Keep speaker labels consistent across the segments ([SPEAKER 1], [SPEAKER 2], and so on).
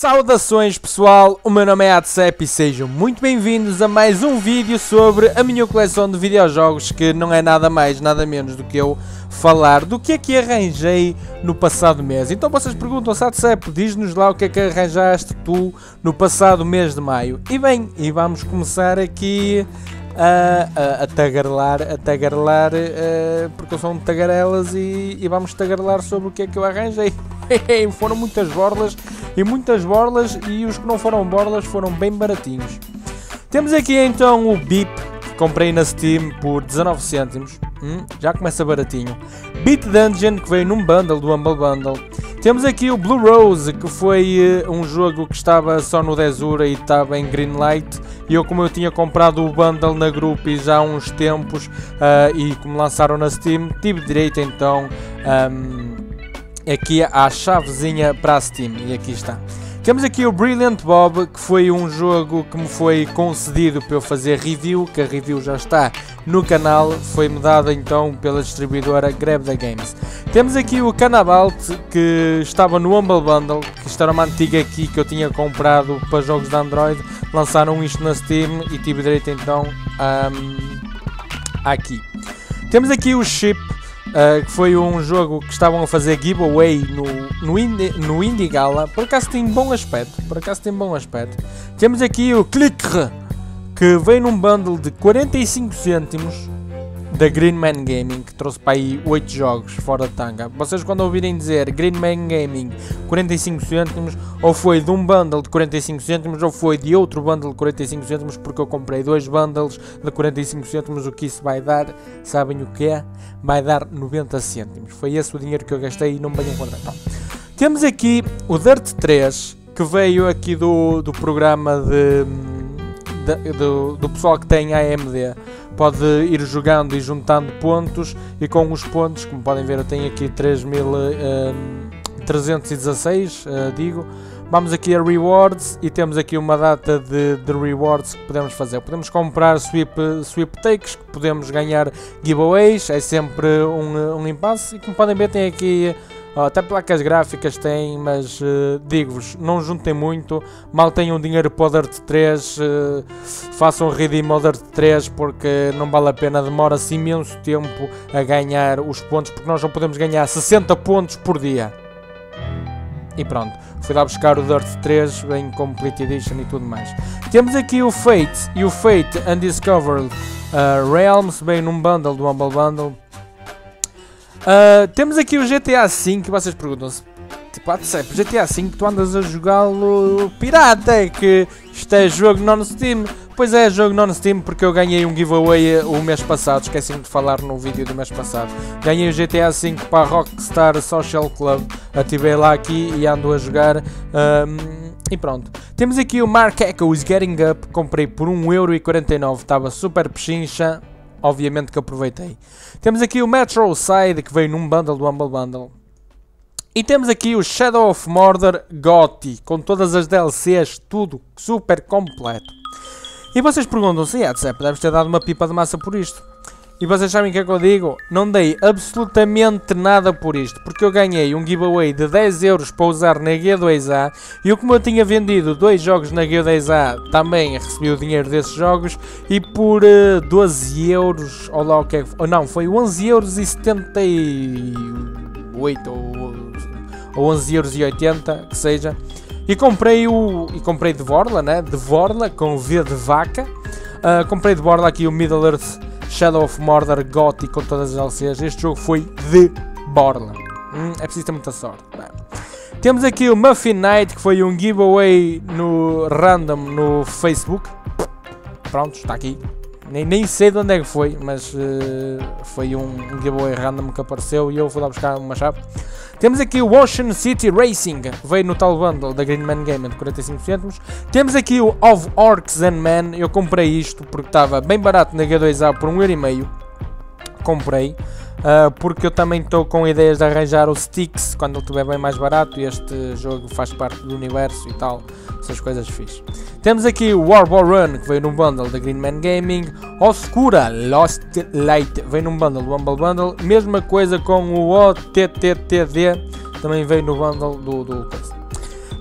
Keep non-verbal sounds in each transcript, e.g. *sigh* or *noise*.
[SPEAKER 1] Saudações pessoal, o meu nome é Atsep e sejam muito bem-vindos a mais um vídeo sobre a minha coleção de videojogos que não é nada mais, nada menos do que eu falar do que é que arranjei no passado mês. Então vocês perguntam, Atsep, diz-nos lá o que é que arranjaste tu no passado mês de maio. E bem, e vamos começar aqui a, a, a tagarelar, a tagarelar, uh, porque eu sou um tagarelas e, e vamos tagarelar sobre o que é que eu arranjei. *laughs* foram muitas borlas e muitas borlas e os que não foram borlas foram bem baratinhos. Temos aqui então o BIP, que comprei na Steam por 19 cêntimos, hum, já começa baratinho. Beat Dungeon, que veio num bundle do Humble Bundle. Temos aqui o Blue Rose, que foi uh, um jogo que estava só no Desura e estava em Greenlight. E eu, como eu tinha comprado o bundle na Group já há uns tempos uh, e como lançaram na Steam, tive direito então um, aqui à chavezinha para a Steam. E aqui está. Temos aqui o Brilliant Bob, que foi um jogo que me foi concedido para eu fazer review, que a review já está no canal, foi-me dada então pela distribuidora Grab the Games. Temos aqui o Canabalt, que estava no Humble Bundle, que isto era uma antiga aqui que eu tinha comprado para jogos de Android, lançaram isto na Steam e tive direito então um, aqui. Temos aqui o Ship, Uh, que foi um jogo que estavam a fazer giveaway no, no, Indie, no Indie Gala. Por acaso tem bom aspecto. Por acaso tem bom aspecto. Temos aqui o Clicker, que veio num bundle de 45 cêntimos da Greenman Gaming, que trouxe para aí 8 jogos fora de tanga. Vocês quando ouvirem dizer Greenman Gaming 45 cêntimos, ou foi de um bundle de 45 cêntimos, ou foi de outro bundle de 45 cêntimos, porque eu comprei dois bundles de 45 cêntimos, o que isso vai dar, sabem o que é? Vai dar 90 cêntimos. Foi esse o dinheiro que eu gastei e não me venho encontrar. Então, temos aqui o Dirt 3, que veio aqui do, do programa de, de do, do pessoal que tem AMD pode ir jogando e juntando pontos e com os pontos, como podem ver eu tenho aqui 3316, uh, uh, digo, vamos aqui a rewards e temos aqui uma data de, de rewards que podemos fazer. Podemos comprar sweep, sweeptakes, que podemos ganhar giveaways, é sempre um, um impasse e como podem ver tem aqui até placas gráficas têm, mas uh, digo-vos, não juntem muito, mal tenham dinheiro para o Dirt 3, uh, façam redeem ao Dirt 3 porque não vale a pena, demora-se imenso tempo a ganhar os pontos, porque nós não podemos ganhar 60 pontos por dia. E pronto, fui lá buscar o Dirt 3 em Complete Edition e tudo mais. Temos aqui o Fate e o Fate Undiscovered uh, Realms, bem num bundle do Humble Bundle. Uh, temos aqui o GTA V vocês perguntam-se. Tipo, WhatsApp, GTA V tu andas a jogá-lo pirata, é que isto é jogo non-Steam. Pois é, jogo non-Steam porque eu ganhei um giveaway eh, o mês passado, esqueci-me de falar no vídeo do mês passado. Ganhei o GTA V para a Rockstar Social Club, ativei lá aqui e ando a jogar. Um, e pronto. Temos aqui o Mark Echoes Getting Up, comprei por 1,49€, estava super pechincha, obviamente que aproveitei. Temos aqui o Metro Side, que veio num bundle do Humble Bundle. E temos aqui o Shadow of Mordor GOTY, com todas as DLCs, tudo super completo. E vocês perguntam-se, WhatsApp, deves ter dado uma pipa de massa por isto. E vocês sabem o que é que eu digo? Não dei absolutamente nada por isto, porque eu ganhei um giveaway de 10 euros para usar na G2A e como eu tinha vendido dois jogos na G2A, também recebi o dinheiro desses jogos e por uh, 12 euros, ou lá o que é ou não, foi 11 euros e 78 ou, ou 11 euros e 80, que seja, e comprei o, e comprei de Vorla, né, de Vorla, com V de vaca, uh, comprei de Vorla aqui o Middle Earth Shadow of Mordor Gotti com todas as LCs. Este jogo foi de borla. Hum, é preciso ter muita sorte. Bem. Temos aqui o Muffin Night, que foi um giveaway no random no Facebook. Pronto, está aqui. Nem, nem sei de onde é que foi, mas uh, foi um, giveaway random que apareceu e eu fui lá buscar uma chave. Temos aqui o Ocean City Racing, veio no tal bundle da Green Man Game de 45 cêntimos. Temos aqui o Of Orcs and Men, eu comprei isto porque estava bem barato na G2A por 1,5€. Comprei. Uh, porque eu também estou com ideias de arranjar o Sticks quando ele estiver bem mais barato e este jogo faz parte do universo e tal, essas coisas fixe. Temos aqui o War Run que veio num bundle da Green Man Gaming, Oscura Lost Light veio num bundle do Humble Bundle, mesma coisa com o OTTTD, também veio no bundle do, do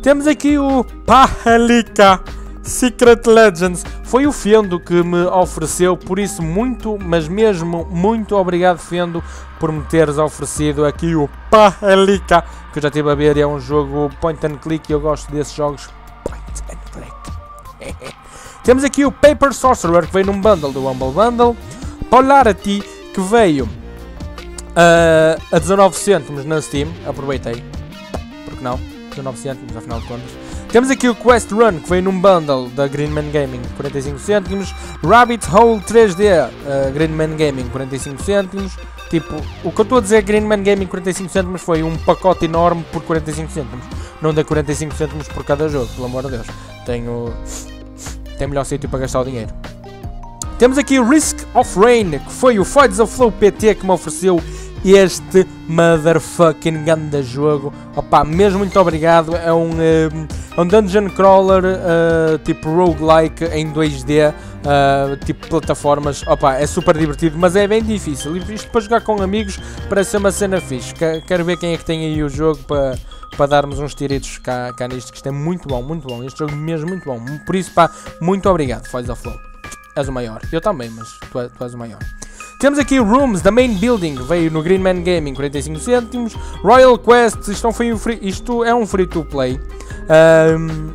[SPEAKER 1] Temos aqui o Pahalika Secret Legends. Foi o Fendo que me ofereceu, por isso muito, mas mesmo muito obrigado Fendo por me teres oferecido aqui o Pahalika, que eu já estive a ver é um jogo point and click e eu gosto desses jogos point and click. *laughs* Temos aqui o Paper Sorcerer que veio num bundle do Humble Bundle. Polarity que veio uh, a 19 cêntimos na Steam. Aproveitei. Porque não? 19 cêntimos afinal de contas. Temos aqui o Quest Run que veio num bundle da Greenman Gaming 45 cêntimos. Rabbit Hole 3D uh, Greenman Gaming 45 cêntimos. Tipo, o que eu estou a dizer Greenman Gaming 45 cêntimos foi um pacote enorme por 45 cêntimos. Não dei 45 cêntimos por cada jogo, pelo amor de Deus. Tenho tem melhor sítio para gastar o dinheiro. Temos aqui o Risk of Rain, que foi o Fights of Flow PT que me ofereceu este motherfucking ganda jogo. Opa, mesmo muito obrigado. É um, eh, é um dungeon crawler uh, tipo roguelike em 2D, uh, eh, tipo plataformas. Opa, é super divertido, mas é bem difícil. Isto para jogar com amigos parece ser uma cena fixe. Quero ver quem é que tem aí o jogo para para darmos uns tiritos cá, cá nisto, que isto é muito bom, muito bom. Este jogo mesmo muito bom. Por isso, pá, muito obrigado, Flies of Flow. És o maior. Eu também, mas tu, tu és o maior. Temos aqui Rooms da Main Building, veio no Green Man Gaming, 45 cêntimos. Royal Quest, isto, foi um free, isto é um free to play. Um,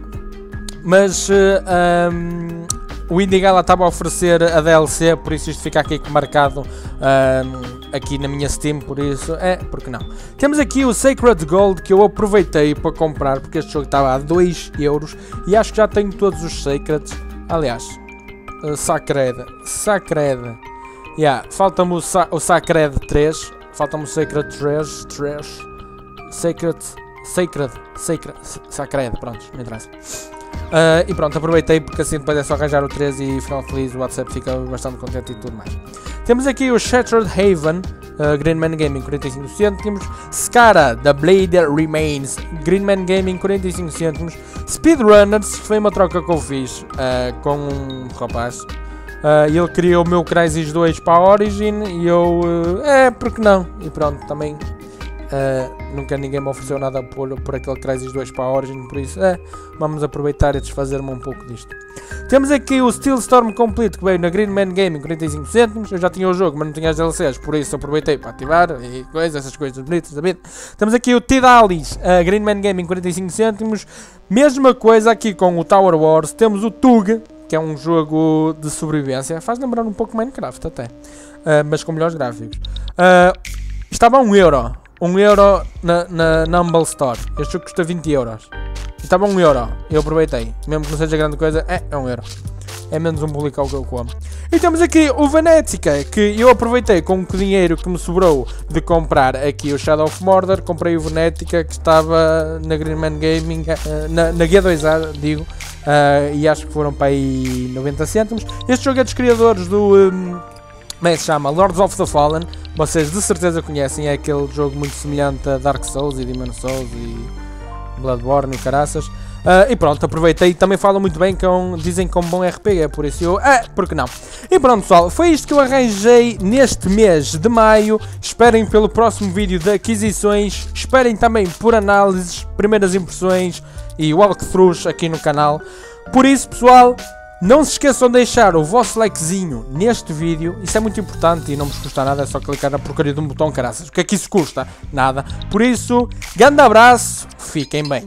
[SPEAKER 1] mas um, o Indigala estava a oferecer a DLC, por isso isto fica aqui marcado um, aqui na minha Steam, por isso é, porque não. Temos aqui o Sacred Gold que eu aproveitei para comprar, porque este jogo estava a 2 euros e acho que já tenho todos os Sacreds. Aliás, uh, Sacred, Sacred, yeah, falta-me o, Sa o Sacred 3, falta-me o Sacred 3, 3, Sacred, Sacred, Sacred, Sacred, pronto, me interessa. Uh, e pronto, aproveitei porque assim depois é só arranjar o 3 e final feliz, o WhatsApp fica bastante contente e tudo mais. Temos aqui o Shattered Haven, uh, Greenman Gaming 45 cêntimos, Scara, The Blade Remains, Greenman Gaming 45 cêntimos, Speedrunners, foi uma troca que eu fiz uh, com um rapaz. Uh, ele queria o meu Crysis 2 para a Origin e eu, uh, é, porque não? E pronto, também Uh, nunca ninguém me ofereceu nada por, por aquele Crysis 2 para a Origin, por isso é, vamos aproveitar e desfazer-me um pouco disto. Temos aqui o Steel Storm Complete que veio na Green Man Gaming 45 cêntimos. Eu já tinha o jogo, mas não tinha as DLCs, por isso aproveitei para ativar e coisas, essas coisas bonitas vida. Temos aqui o Tidalis, a Green Man Gaming 45 cêntimos. Mesma coisa aqui com o Tower Wars. Temos o Tug, que é um jogo de sobrevivência. Faz lembrar um pouco Minecraft até, uh, mas com melhores gráficos. Uh, estava a 1 euro 1 euro na, na, na Humble Store. Este jogo custa 20 euros. Estava 1 euro. Eu aproveitei. Mesmo que não seja grande coisa, é, é 1 euro. É menos um bulical que eu como. E temos aqui o Venetica, que eu aproveitei com o dinheiro que me sobrou de comprar aqui o Shadow of Mordor. Comprei o Venetica que estava na Greenman Gaming, uh, na, na G2A, digo. Uh, e acho que foram para aí 90 cêntimos. Este jogo é dos criadores do. Um, como é se chama? Lords of the Fallen. Vocês de certeza conhecem, é aquele jogo muito semelhante a Dark Souls e Demon Souls e Bloodborne e caraças. Uh, e pronto, aproveitei também falam muito bem com. Dizem como bom RPG, por isso eu. Ah, porque não? E pronto, pessoal, foi isto que eu arranjei neste mês de maio. Esperem pelo próximo vídeo de aquisições. Esperem também por análises, primeiras impressões e walkthroughs aqui no canal. Por isso, pessoal, não se esqueçam de deixar o vosso likezinho neste vídeo, isso é muito importante e não vos custa nada, é só clicar na porcaria de um botão caraças. O que é que isso custa? Nada. Por isso, grande abraço, fiquem bem.